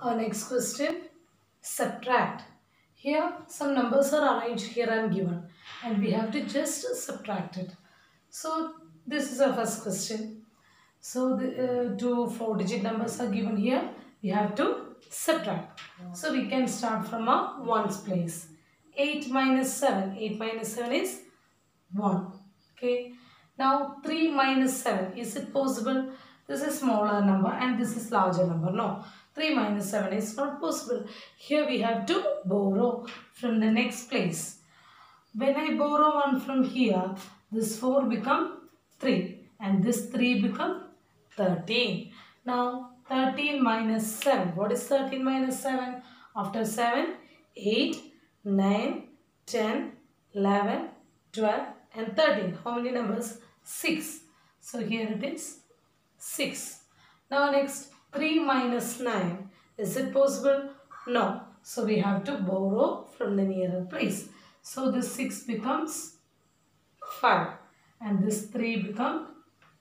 Our next question subtract. Here some numbers are arranged here and given and we have to just subtract it. So this is our first question. So the uh, two four digit numbers are given here. We have to subtract. So we can start from a ones place. 8 minus 7. 8 minus 7 is 1. Okay. Now 3 minus 7. Is it possible? This is smaller number and this is larger number. No. 3 minus 7 is not possible. Here we have to borrow from the next place. When I borrow one from here, this 4 become 3 and this 3 become 13. Now 13 minus 7. What is 13 minus 7? After 7, 8, 9, 10, 11, 12 and 13. How many numbers? 6. So here it is 6. Now next 3 minus 9. Is it possible? No. So we have to borrow from the nearer place. So this 6 becomes 5 and this 3 becomes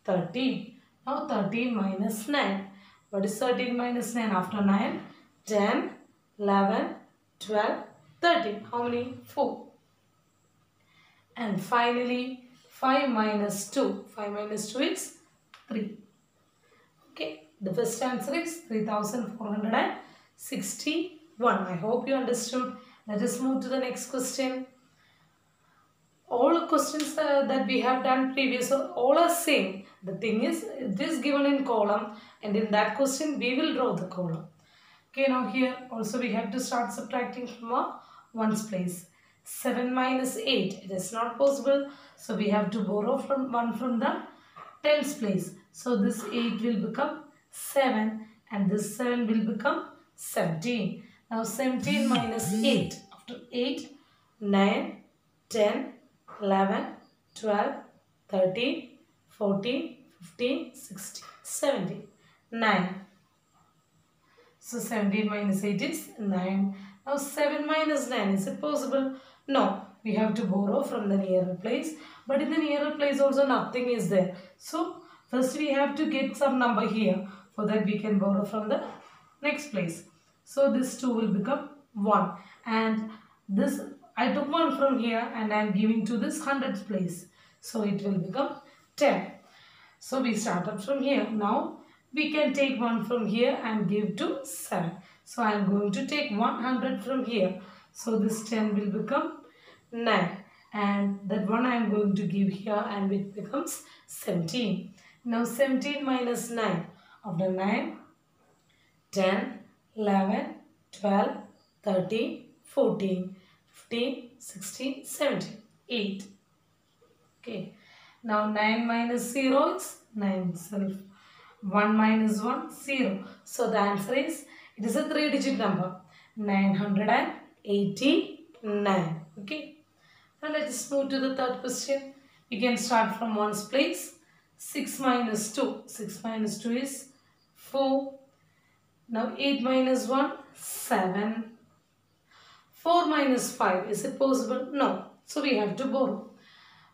13. Now 13 minus 9. What is 13 minus 9 after 9? 10, 11, 12, 13. How many? 4. And finally 5 minus 2. 5 minus 2 is 3. Okay. The first answer is 3461. I hope you understood. Let us move to the next question. All the questions uh, that we have done previous, all are same. The thing is, it is given in column and in that question we will draw the column. Okay, now here also we have to start subtracting from a ones place. 7 minus 8, it is not possible. So we have to borrow from 1 from the tens place. So this 8 will become 7 and this 7 will become 17. Now 17 minus 8. After 8, 9, 10, 11, 12, 13, 14, 15, 16, 17. 9. So 17 minus 8 is 9. Now 7 minus 9. Is it possible? No. We have to borrow from the nearer place. But in the nearer place also nothing is there. So first we have to get some number here. For that we can borrow from the next place. So this 2 will become 1. And this I took 1 from here and I am giving to this hundredth place. So it will become 10. So we start up from here. Now we can take 1 from here and give to 7. So I am going to take 100 from here. So this 10 will become 9. And that 1 I am going to give here and it becomes 17. Now 17 minus 9. After 9, 10, 11, 12, 13, 14, 15, 16, 17, 8. Okay. Now 9 minus 0 is 9 itself. 1 minus 1, 0. So the answer is, it is a 3 digit number. 989. Okay. Now let us move to the third question. We can start from one's place. 6 minus 2. 6 minus 2 is 4. Now 8 minus 1, 7. 4 minus 5, is it possible? No. So we have to borrow.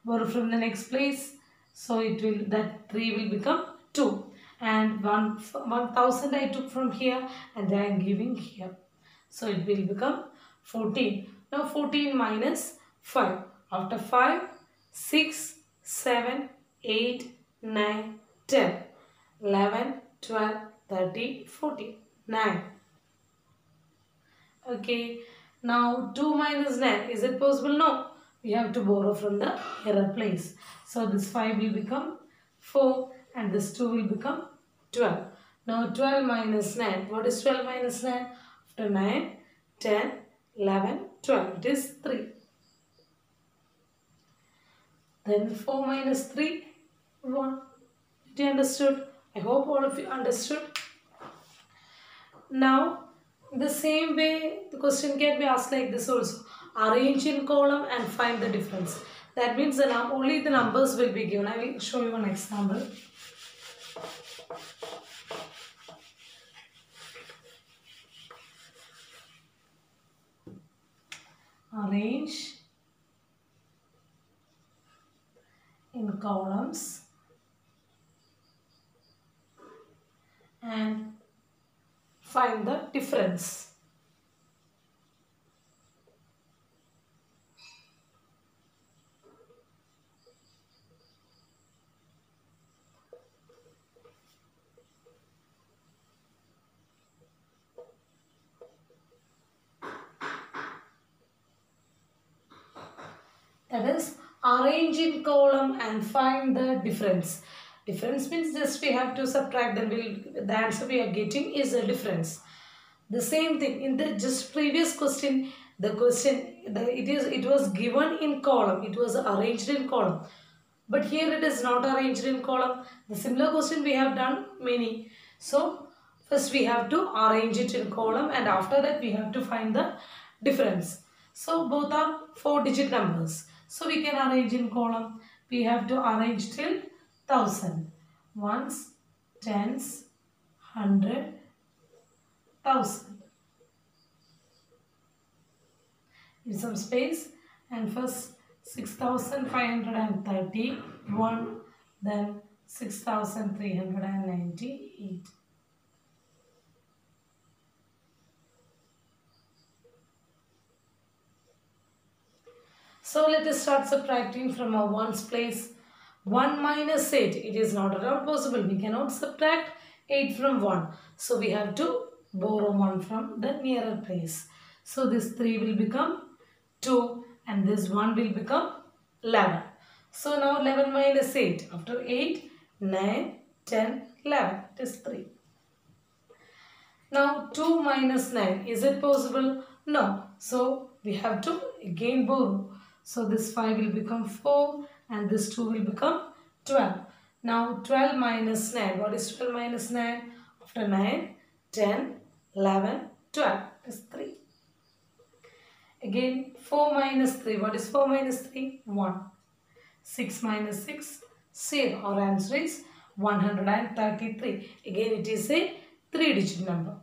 Borrow from the next place. So it will, that 3 will become 2. And 1, 1000 I took from here and I am giving here. So it will become 14. Now 14 minus 5. After 5, 6, 7, 8, 9, 10, 11, 12, 13, 14, 9. Okay. Now 2 minus 9. Is it possible? No. We have to borrow from the error place. So this 5 will become 4 and this 2 will become 12. Now 12 minus 9. What is 12 minus 9? After 9, 10, 11, 12. It is 3. Then 4 minus 3, 1. Did you understood? I hope all of you understood. Now, the same way the question can be asked like this also. Arrange in column and find the difference. That means the only the numbers will be given. I will show you one example. Arrange in columns and find the difference. That is arrange in column and find the difference. Difference means just we have to subtract then we'll, the answer we are getting is a difference. The same thing in the just previous question the question the, it is it was given in column it was arranged in column. But here it is not arranged in column. The similar question we have done many. So first we have to arrange it in column and after that we have to find the difference. So both are four digit numbers. So we can arrange in column. We have to arrange till thousand. Ones, tens, hundred, thousand. Give some space and first 6531 then 6398 So let us start subtracting from our ones place. 1 minus 8. It is not at all possible. We cannot subtract 8 from 1. So we have to borrow 1 from the nearer place. So this 3 will become 2 and this 1 will become 11. So now 11 minus 8. After 8, 9, 10, 11. It is 3. Now 2 minus 9. Is it possible? No. So we have to again borrow. So this 5 will become 4 and this 2 will become 12. Now 12 minus 9. What is 12 minus 9? After 9, 10, 11, 12 is 3. Again 4 minus 3. What is 4 minus 3? 1. 6 minus 6, 0. Our answer is 133. Again it is a 3 digit number.